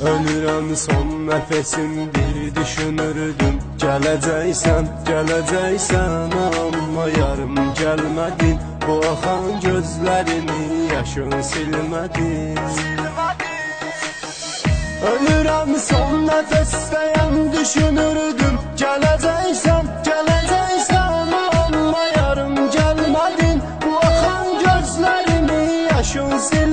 Ölürəm son nəfəsim bir düşünürdüm. Gələcəksən, gələcəksən Amma yarım gəlmədin Bu axan gözlərini yaşın silmədin Ölürəm son nəfəsdəyəm düşünürdüm. Gələcəksən, gələcəksən Amma yarım gəlmədin Bu axan gözlərini yaşın silmədin